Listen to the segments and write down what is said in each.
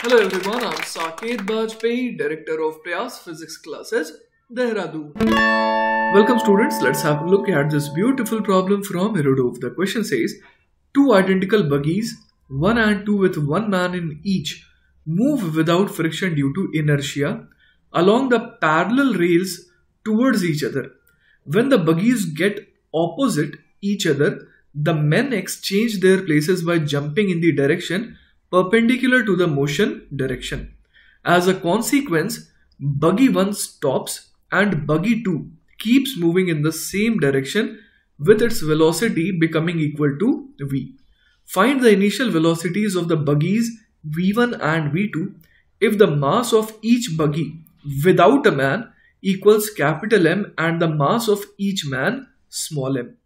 Hello everyone, I'm Saket Bajpayee, Director of Prayas Physics Classes, Dehradun. Welcome students, let's have a look at this beautiful problem from Herodov. The question says, two identical buggies, one and two with one man in each, move without friction due to inertia along the parallel rails towards each other. When the buggies get opposite each other, the men exchange their places by jumping in the direction perpendicular to the motion direction. As a consequence, buggy 1 stops and buggy 2 keeps moving in the same direction with its velocity becoming equal to v. Find the initial velocities of the buggies v1 and v2 if the mass of each buggy without a man equals capital M and the mass of each man small m.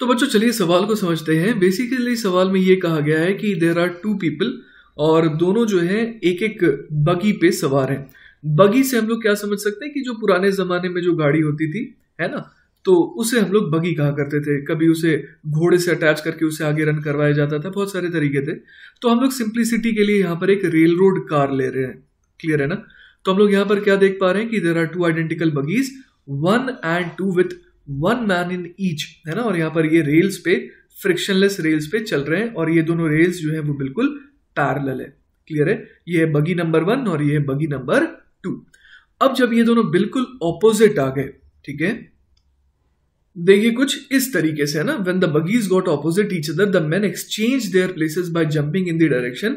तो बच्चों, चलिए सवाल को समझते हैं। Basically सवाल में ये कहा गया है कि देर आर टू पीपल और दोनों जो है एक एक बगी पे सवार हैं। बगी से हम लोग क्या समझ सकते हैं कि जो पुराने जमाने में जो गाड़ी होती थी, है ना? तो उसे हम लोग बगी कहा करते थे। कभी उसे घोड़े से अटैच करके उसे आगे रन करवाया जाता था, बहुत सारे तरीके थे। तो हम लोग सिंप्लिसिटी के लिए यहाँ पर एक रेल रोड कार ले रहे हैं। क्लियर है ना? तो हम लोग यहाँ पर क्या देख पा रहे हैं कि there are two identical bogies one and two with one man in each है ना? और यहाँ पर ये रेल्स पे फ्रिक्शनलेस रेल्स पे चल रहे हैं और ये दोनों रेल्स जो है वो बिल्कुल पैरेलल है। क्लियर है? ये है बगी नंबर वन और ये है बगी नंबर टू अब जब ये दोनों बिल्कुल ऑपोजिट आ गए, ठीक है? देखिए कुछ इस तरीके से, है ना? When the bogies got opposite each other the man exchange their places by jumping in the direction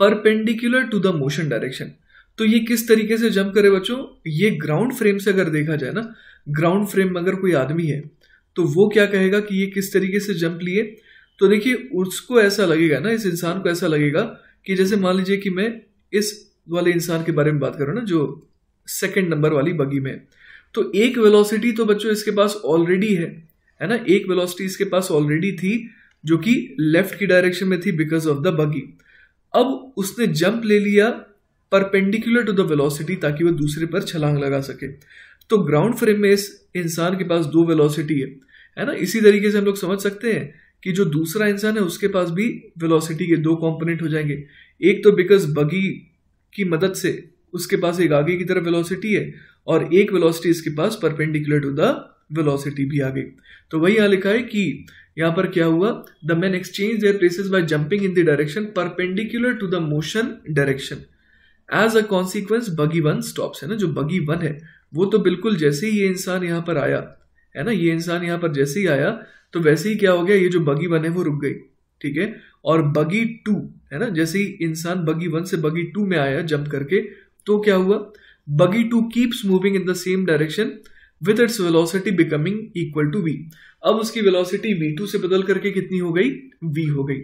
perpendicular to the motion direction तो ये किस तरीके से जंप करे बच्चों? ये ग्राउंड फ्रेम से अगर देखा जाए ना ग्राउंड फ्रेम में अगर कोई आदमी है तो वो क्या कहेगा कि ये किस तरीके से जंप लिए? तो देखिए, उसको ऐसा लगेगा ना, इस इंसान को ऐसा लगेगा कि जैसे मान लीजिए कि मैं इस वाले इंसान के बारे में बात करूँ ना, जो सेकेंड नंबर वाली बगी में तो एक वेलोसिटी तो बच्चों इसके पास ऑलरेडी है है ना? एक वेलोसिटी इसके पास ऑलरेडी थी, जो कि लेफ़्ट की डायरेक्शन में थी बिकॉज़ ऑफ़ द बगी अब उसने जंप ले लिया परपेंडिकुलर टू द वेलोसिटी ताकि वो दूसरे पर छलांग लगा सके। तो ग्राउंड फ्रेम में इस इंसान के पास दो वेलोसिटी है है ना? इसी तरीके से हम लोग समझ सकते हैं कि जो दूसरा इंसान है, उसके पास भी वेलोसिटी के दो कंपोनेंट हो जाएँगे। एक तो बिकॉज़ बगी की मदद से उसके पास एक आगे की तरफ़ वेलोसिटी है और एक वेलोसिटी इसके पास परपेंडिकुलर टू द वेलोसिटी भी आ गई तो वही यहाँ लिखा है कि यहाँ पर क्या हुआ? The man exchange their places by jumping in the direction perpendicular to the motion direction as a consequence bogie one stops है ना? जो बगी वन है, वो तो बिल्कुल जैसे ही ये इंसान यहाँ पर आया, है ना? ये इंसान यहाँ पर जैसे ही आया तो वैसे ही क्या हो गया? ये जो बगी वन है, वो रुक गई, ठीक है? और बगी टू है ना? जैसे ही इंसान बगी वन से बगी टू में आया जंप करके तो क्या हुआ? Bogie two keeps moving in the same direction with its velocity becoming equal to V अब उसकी वेलोसिटी वी टू से बदल करके कितनी हो गई? वी हो गई।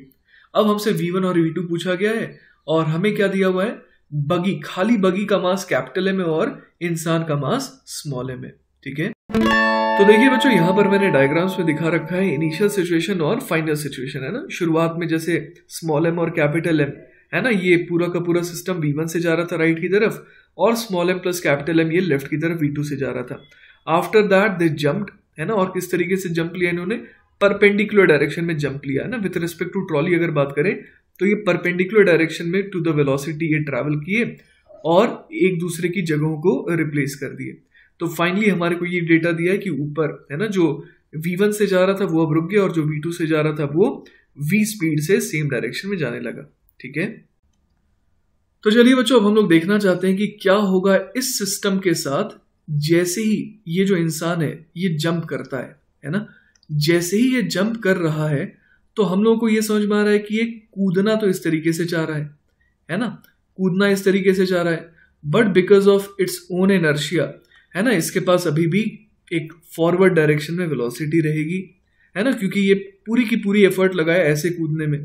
अब हमसे वी वन और वी टू पूछा गया है, और हमें क्या दिया हुआ है? बगी, खाली बगी का मास कैपिटल एम है और इंसान का मास स्मॉल है ठीक है? तो देखिए बच्चों, यहाँ पर मैंने डायग्राम्स में दिखा रखा है इनिशियल सिचुएशन और फाइनल सिचुएशन है ना? शुरुआत में जैसे स्मॉल एम और कैपिटल एम है ना? ये पूरा का पूरा सिस्टम वी वन से जा रहा था राइट की तरफ़ और small M plus capital M ये लेफ़्ट की तरफ़ वी टू से जा रहा था। आफ्टर दैट दे जम्प्ड है ना? और किस तरीके से जंप लिया इन्होंने? परपेंडिकुलर डायरेक्शन में जंप लिया, है ना? विथ रिस्पेक्ट टू ट्रॉली अगर बात करें तो ये परपेंडिकुलर डायरेक्शन में टू द वेलोसिटी ये ट्रैवल किए और एक दूसरे की जगहों को रिप्लेस कर दिए। तो फाइनली हमारे को ये डेटा दिया है कि ऊपर, है ना, जो V1 से जा रहा था वो अब रुक गया और जो V2 से जा रहा था वो V स्पीड से सेम डायरेक्शन में जाने लगा, ठीक है? तो चलिए बच्चों, अब हम लोग देखना चाहते हैं कि क्या होगा इस सिस्टम के साथ जैसे ही ये जो इंसान है, ये जंप करता है है ना? जैसे ही ये जंप कर रहा है तो हम लोगों को ये समझ में आ रहा है कि ये कूदना तो इस तरीके से चाह रहा है है ना? कूदना इस तरीके से चाह रहा है। But because of its own inertia है ना? इसके पास अभी भी एक फॉरवर्ड डायरेक्शन में वेलोसिटी रहेगी, है ना? क्योंकि ये पूरी की पूरी एफर्ट लगाया ऐसे कूदने में।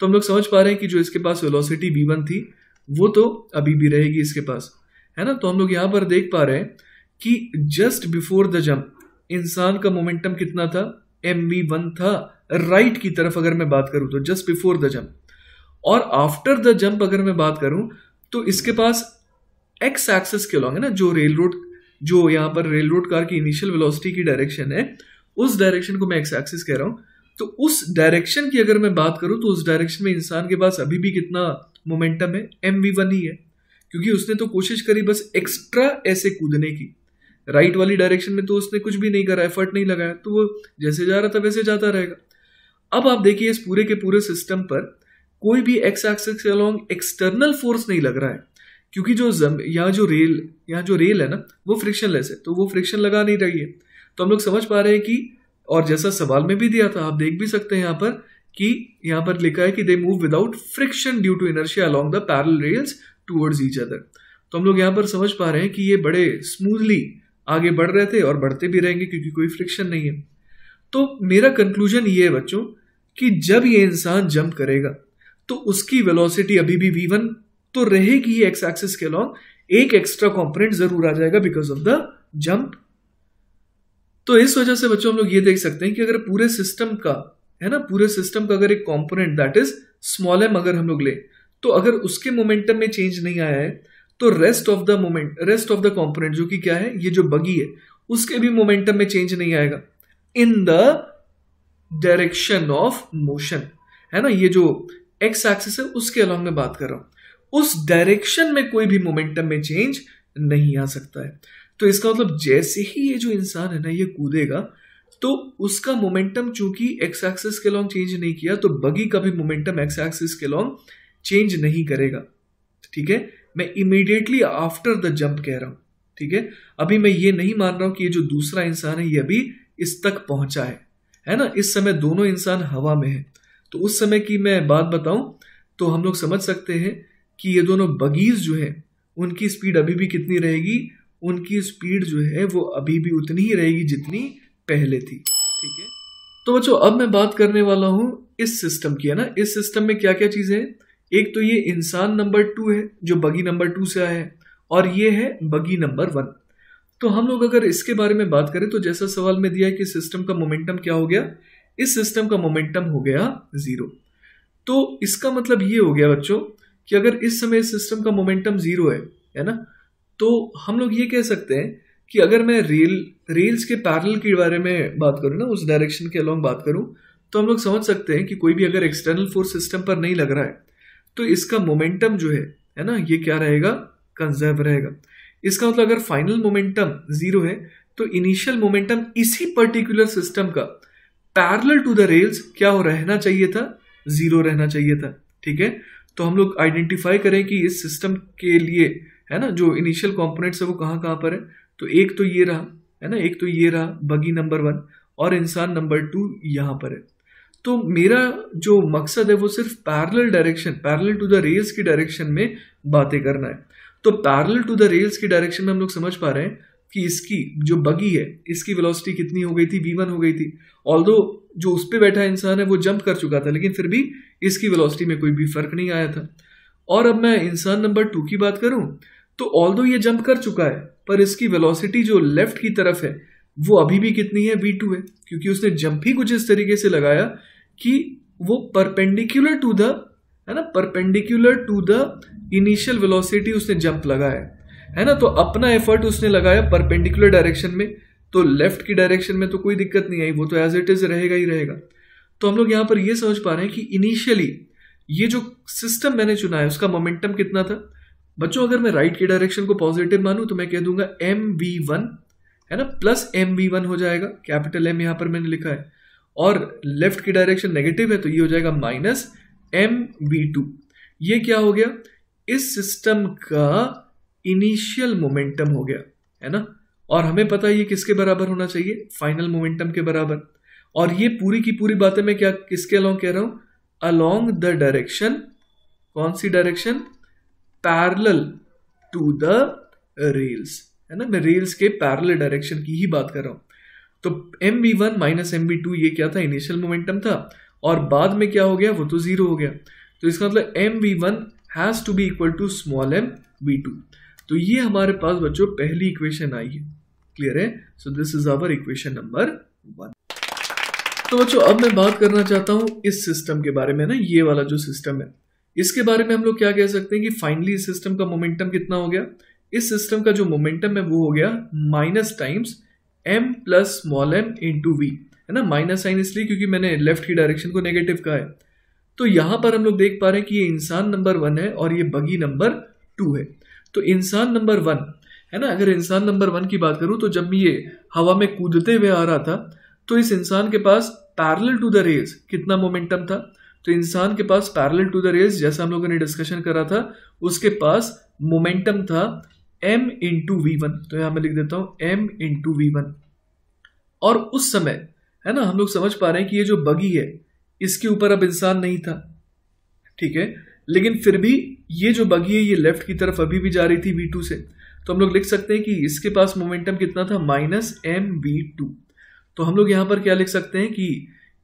तो हम लोग समझ पा रहे हैं कि जो इसके पास वेलोसिटी वी वन थी, वो तो अभी भी रहेगी इसके पास, है ना? तो हम लोग यहाँ पर देख पा रहे हैं कि जस्ट बिफोर द जंप इंसान का मोमेंटम कितना था? एम वन था। राइट की तरफ़ अगर मैं बात करूँ तो जस्ट बिफोर द जंप और आफ्टर द जंप अगर मैं बात करूँ तो इसके पास एक्स एक्सेस के लॉन्ग है ना, जो रेल रोड जो यहाँ पर रेल रोड कार की इनिशियल वेलोसिटी की डायरेक्शन है, उस डायरेक्शन को मैं एक्स एक्सेस कह रहा हूँ। तो उस डायरेक्शन की अगर मैं बात करूँ तो उस डायरेक्शन में इंसान के पास अभी भी कितना मोमेंटम है? एम वी वन ही है। क्योंकि उसने तो कोशिश करी बस एक्स्ट्रा ऐसे कूदने की। राइट वाली डायरेक्शन में तो उसने कुछ भी नहीं करा एफर्ट नहीं लगाया। तो वो जैसे जा रहा था, वैसे जाता रहेगा। अब आप देखिए इस पूरे के पूरे सिस्टम पर कोई भी एक्स एक्सिस के अलॉन्ग एक्सटर्नल फोर्स नहीं लग रहा है, क्योंकि जो जम यहाँ जो रेल यहाँ जो रेल है ना, वो फ्रिक्शनलेस है तो वो फ्रिक्शन लगा नहीं रही है। तो हम लोग समझ पा रहे हैं कि, और जैसा सवाल में भी दिया था, आप देख भी सकते हैं यहाँ पर कि यहाँ पर लिखा है कि they move without friction due to inertia along the parallel rails towards each other तो हम लोग यहाँ पर समझ पा रहे हैं कि ये बड़े स्मूथली आगे बढ़ रहे थे और बढ़ते भी रहेंगे, क्योंकि कोई फ्रिक्शन नहीं है। तो मेरा कंक्लूजन ये है बच्चों कि जब ये इंसान जंप करेगा तो उसकी वेलोसिटी अभी भी वी वन तो रहेगी ही एक्स एक्सिस के अलॉन्ग एक एक्स्ट्रा कॉम्पोनेंट ज़रूर आ जाएगा बिकॉज़ ऑफ़ द जंप तो इस वजह से बच्चों हम लोग ये देख सकते हैं कि अगर पूरे सिस्टम का, है ना, पूरे सिस्टम का अगर एक component that is small M अगर हम लोग ले तो अगर उसके मोमेंटम में चेंज नहीं आया है तो rest of the moment rest of the component जो कि क्या है, ये जो बगी है, उसके भी मोमेंटम में चेंज नहीं आएगा. In the direction of motion है ना? ये जो एक्स एक्सिस है, उसके अलॉन्ग में बात कर रहा हूँ। उस डायरेक्शन में कोई भी मोमेंटम में चेंज नहीं आ सकता है। तो इसका मतलब जैसे ही ये जो इंसान है ना, ये कूदेगा तो उसका मोमेंटम चूँकि एक्स एक्सिस के लॉन्ग चेंज नहीं किया तो बगी का भी मोमेंटम एक्स एक्सिस के लॉन्ग चेंज नहीं करेगा। ठीक है? मैं इमीडिएटली आफ्टर द जंप कह रहा हूँ। ठीक है? अभी मैं ये नहीं मान रहा हूँ कि ये जो दूसरा इंसान है, ये अभी इस तक पहुँचा है। है ना? इस समय दोनों इंसान हवा में है। तो उस समय की मैं बात बताऊँ तो हम लोग समझ सकते हैं कि ये दोनों बगीज जो है, उनकी स्पीड अभी भी कितनी रहेगी? उनकी स्पीड जो है, वो अभी भी उतनी ही रहेगी जितनी पहले थी। ठीक है? तो बच्चों, अब मैं बात करने वाला हूँ इस सिस्टम की, है ना? इस सिस्टम में क्या क्या चीज़ें हैं? एक तो ये इंसान नंबर टू है, जो बगी नंबर टू से आया है, और ये है बगी नंबर वन तो हम लोग अगर इसके बारे में बात करें तो जैसा सवाल में दिया है कि सिस्टम का मोमेंटम क्या हो गया? इस सिस्टम का मोमेंटम हो गया ज़ीरो तो इसका मतलब ये हो गया बच्चों, कि अगर इस समय सिस्टम का मोमेंटम ज़ीरो है है ना? तो हम लोग ये कह सकते हैं कि अगर मैं रेल रेल्स के पैरल के बारे में बात करूँ ना, उस डायरेक्शन के अलॉन्ग बात करूँ तो हम लोग समझ सकते हैं कि कोई भी अगर एक्सटर्नल फोर्स सिस्टम पर नहीं लग रहा है तो इसका मोमेंटम जो है है ना, ये क्या रहेगा? कंजर्व रहेगा. इसका मतलब अगर फाइनल मोमेंटम ज़ीरो है तो इनिशियल मोमेंटम इसी पर्टिकुलर सिस्टम का पैरल टू द रेल्स क्या हो रहना चाहिए था? ज़ीरो रहना चाहिए था, ठीक है? तो हम लोग आइडेंटिफाई करें कि इस सिस्टम के लिए, है ना, जो इनिशियल कॉम्पोनेंट्स है वो कहाँ कहाँ पर है? तो एक तो ये रहा, है ना, एक तो ये रहा बगी नंबर वन और इंसान नंबर टू यहाँ पर है। तो मेरा जो मकसद है वो सिर्फ़ parallel direction parallel to the rails की डायरेक्शन में बातें करना है। तो पैरल टू द रेल्स की डायरेक्शन में हम लोग समझ पा रहे हैं कि इसकी जो बगी है, इसकी वेलोसिटी कितनी हो गई थी वी वन हो गई थी। ऑल जो उस पर बैठा इंसान है, वो जंप कर चुका था, लेकिन फिर भी इसकी वेलोसिटी में कोई भी फ़र्क नहीं आया था। और अब मैं इंसान नंबर टू की बात करूँ तो ऑल ये जंप कर चुका है, पर इसकी वेलोसिटी जो लेफ़्ट की तरफ़ है, वो अभी भी कितनी है? वी टू है। क्योंकि उसने जंप ही कुछ इस तरीके से लगाया कि वो परपेंडिकुलर टू द है ना perpendicular to the initial velocity उसने जंप लगाया है। ना तो अपना एफर्ट उसने लगाया परपेंडिकुलर डायरेक्शन में तो लेफ़्ट की डायरेक्शन में तो कोई दिक्कत नहीं आई, वो तो एज इट इज़ रहेगा ही रहेगा। तो हम लोग यहाँ पर ये समझ पा रहे हैं कि इनिशियली ये जो सिस्टम मैंने चुना है, उसका मोमेंटम कितना था? बच्चों, अगर मैं राइट की डायरेक्शन को पॉजिटिव मानूं तो मैं कह दूँगा एम वी वन है ना प्लस एम वी वन हो जाएगा कैपिटल एम यहाँ पर मैंने लिखा है। और लेफ़्ट की डायरेक्शन नेगेटिव है तो ये हो जाएगा माइनस एम बी टू ये क्या हो गया? इस सिस्टम का इनिशियल मोमेंटम हो गया, है ना? और हमें पता है ये किसके बराबर होना चाहिए? फाइनल मोमेंटम के बराबर। और ये पूरी की पूरी बातें मैं क्या, किसके अलोंग कह रहा हूँ? अलोंग द डायरेक्शन कौन सी direction parallel to the rails है ना? मैं रेल्स के पैरल डायरेक्शन की ही बात कर रहा हूँ। तो M B one minus M B two ये क्या था? इनिशियल मोमेंटम था। और बाद में क्या हो गया? वो तो ज़ीरो हो गया। तो इसका मतलब M V one has to be equal to small M V two तो ये हमारे पास बच्चों पहली इक्वेशन आई है। क्लियर है? So this is our equation number one तो बच्चों, अब मैं बात करना चाहता हूँ इस सिस्टम के बारे में ना, ये वाला जो सिस्टम है। इसके बारे में हम लोग क्या कह सकते हैं कि फाइनली इस सिस्टम का मोमेंटम कितना हो गया? इस सिस्टम का जो मोमेंटम है वो हो गया minus times M plus small M into V है ना माइनस साइन इसलिए क्योंकि मैंने लेफ़्ट की डायरेक्शन को नेगेटिव कहा है। तो यहाँ पर हम लोग देख पा रहे हैं कि ये इंसान नंबर वन है और ये बगी नंबर टू है। तो इंसान नंबर वन है ना, अगर इंसान नंबर वन की बात करूँ तो जब ये हवा में कूदते हुए आ रहा था तो इस इंसान के पास पैरल टू द रेस कितना मोमेंटम था? तो इंसान के पास पैरल टू द रेस जैसा हम लोगों ने डिस्कशन करा था, उसके पास मोमेंटम था एम इंटू वी वन तो यहाँ मैं लिख देता हूँ एम इंटू वी वन और उस समय है ना? हम लोग समझ पा रहे हैं कि ये जो बगी है, इसके ऊपर अब इंसान नहीं था। ठीक है? लेकिन फिर भी ये जो बगी है, ये लेफ़्ट की तरफ़ अभी भी जा रही थी वी टू से। तो हम लोग लिख सकते हैं कि इसके पास मोमेंटम कितना था? माइनस एम वी टू तो हम लोग यहाँ पर क्या लिख सकते हैं कि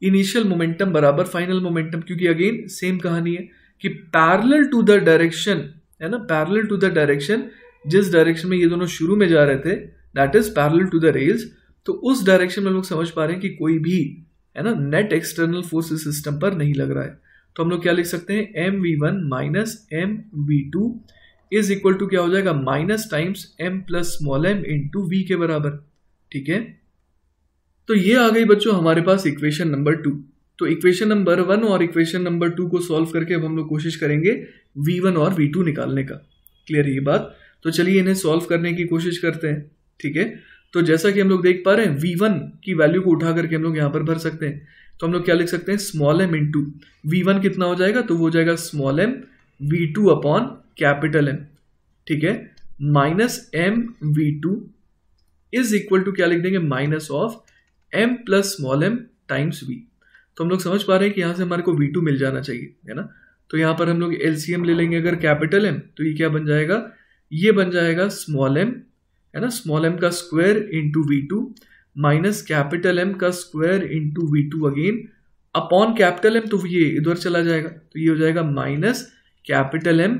इनिशियल मोमेंटम बराबर फाइनल मोमेंटम क्योंकि अगेन सेम कहानी है कि पैरल टू द डायरेक्शन है ना? पैरल टू द डायरेक्शन जिस डायरेक्शन में ये दोनों शुरू में जा रहे थे that is parallel to the rails तो उस डायरेक्शन में हम लोग समझ पा रहे हैं कि कोई भी, है ना नेट एक्सटर्नल फोर्सेस सिस्टम पर नहीं लग रहा है। तो हम लोग क्या लिख सकते हैं? M V one minus M V two is equal to क्या हो जाएगा? Minus times M plus small M into V के बराबर। ठीक है? तो ये आ गई बच्चों हमारे पास इक्वेशन नंबर टू तो इक्वेशन नंबर वन और इक्वेशन नंबर टू को सॉल्व करके अब हम लोग कोशिश करेंगे वी वन और वी टू निकालने का। क्लियर ये बात? तो चलिए इन्हें सॉल्व करने की कोशिश करते हैं। ठीक है? तो जैसा कि हम लोग देख पा रहे हैं वी वन की वैल्यू को उठा करके हम लोग यहाँ पर भर सकते हैं। तो हम लोग क्या लिख सकते हैं? Small M into V one कितना हो जाएगा? तो वो हो जाएगा small M V two upon capital M ठीक है? Minus M V two is equal to क्या लिख देंगे? Minus of M plus small M times V तो हम लोग समझ पा रहे हैं कि यहाँ से हमारे को वी टू मिल जाना चाहिए, है ना? तो यहाँ पर हम लोग एलसीएम ले लेंगे अगर कैपिटल एम तो ये क्या बन जाएगा? ये बन जाएगा स्मॉल एम है ना? स्मॉल एम का square into V two minus capital M का square into V two again upon capital M तो ये इधर चला जाएगा। तो ये हो जाएगा minus capital M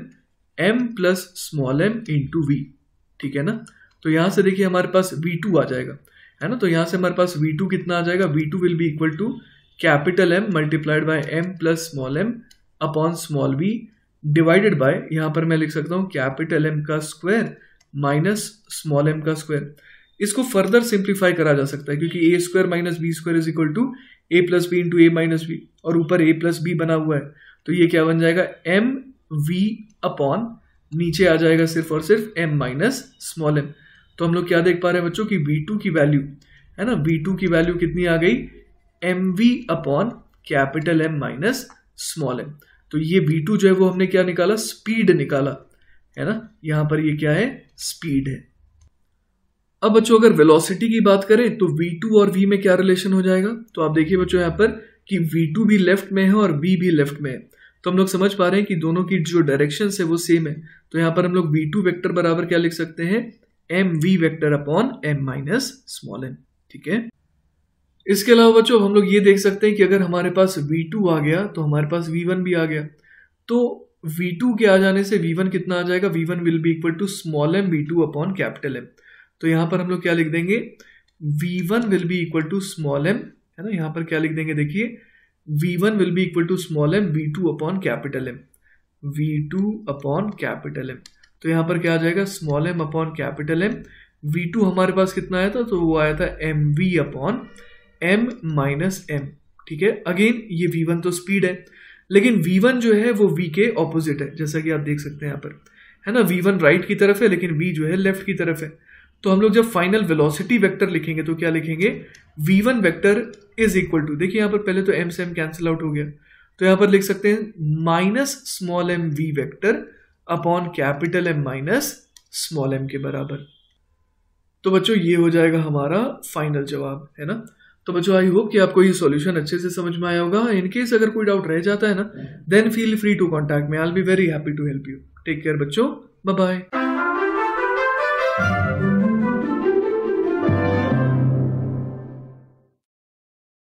M plus small M into V ठीक है ना? तो यहाँ से देखिए हमारे पास वी टू आ जाएगा, है ना? तो यहाँ से हमारे पास वी टू कितना आ जाएगा? V two will be equal to capital M multiplied by M plus small M upon small V divided by यहाँ पर मैं लिख सकता हूँ कैपिटल एम का स्क्वायर माइनस स्मॉल एम का स्क्वायर, इसको फर्दर सिंप्लीफाई करा जा सकता है, क्योंकि A square minus B square is equal to A plus B into A minus B और ऊपर ए प्लस बी बना हुआ है। तो ये क्या बन जाएगा? एम वी अपॉन नीचे आ जाएगा सिर्फ़ और सिर्फ़ एम माइनस स्मॉल एम तो हम लोग क्या देख पा रहे हैं बच्चों की वी टू की वैल्यू है ना? वी टू की वैल्यू कितनी आ गई? M V upon capital M minus small M तो ये वी टू जो है वो हमने क्या निकाला? स्पीड निकाला, है ना? यहाँ पर ये क्या है? स्पीड है। अब बच्चों, अगर वेलोसिटी की बात करें तो v2 और v में क्या रिलेशन हो जाएगा? तो आप देखिए बच्चों यहाँ पर कि v2 भी लेफ़्ट में है और v भी लेफ़्ट में है। तो हम लोग समझ पा रहे हैं कि दोनों की जो डायरेक्शन है, वो सेम है। तो यहाँ पर हम लोग v2 वेक्टर बराबर क्या लिख सकते हैं? M V vector upon M minus small M ठीक है? इसके अलावा बच्चों, हम लोग ये देख सकते हैं कि अगर हमारे पास v2 आ गया तो हमारे पास v1 भी आ गया। तो v2 के आ जाने से v1 कितना आ जाएगा? V1 will be equal to small M V two upon capital M तो यहाँ पर हम लोग क्या लिख देंगे? V1 will be equal to small M है ना? यहाँ पर क्या लिख देंगे? देखिए v1 will be equal to small M V two upon capital M V two upon capital M तो यहाँ पर क्या आ जाएगा? Small M upon capital M V two हमारे पास कितना आया था? तो वो आया था M V upon M minus M ठीक है? अगेन ये वी वन तो स्पीड है। लेकिन v1 जो है वो v के ऑपोजिट है, जैसा कि आप देख सकते हैं यहाँ पर। है ना? V1 राइट की तरफ़ है, लेकिन v जो है लेफ़्ट की तरफ़ है। तो हम लोग जब फाइनल वेलोसिटी वेक्टर लिखेंगे तो क्या लिखेंगे? V1 vector is equal to देखिए यहाँ पर पहले तो m से m कैंसिल आउट हो गया। तो यहाँ पर लिख सकते हैं minus small M V vector upon capital M minus small M के बराबर। तो बच्चों, ये हो जाएगा हमारा फाइनल जवाब, है ना? तो बच्चों आई होप कि आपको ये सॉल्यूशन अच्छे से समझ में आया होगा। इन केस अगर कोई डाउट रह जाता है ना then feel free to contact me I be very happy to help you take care बच्चों. Bye bye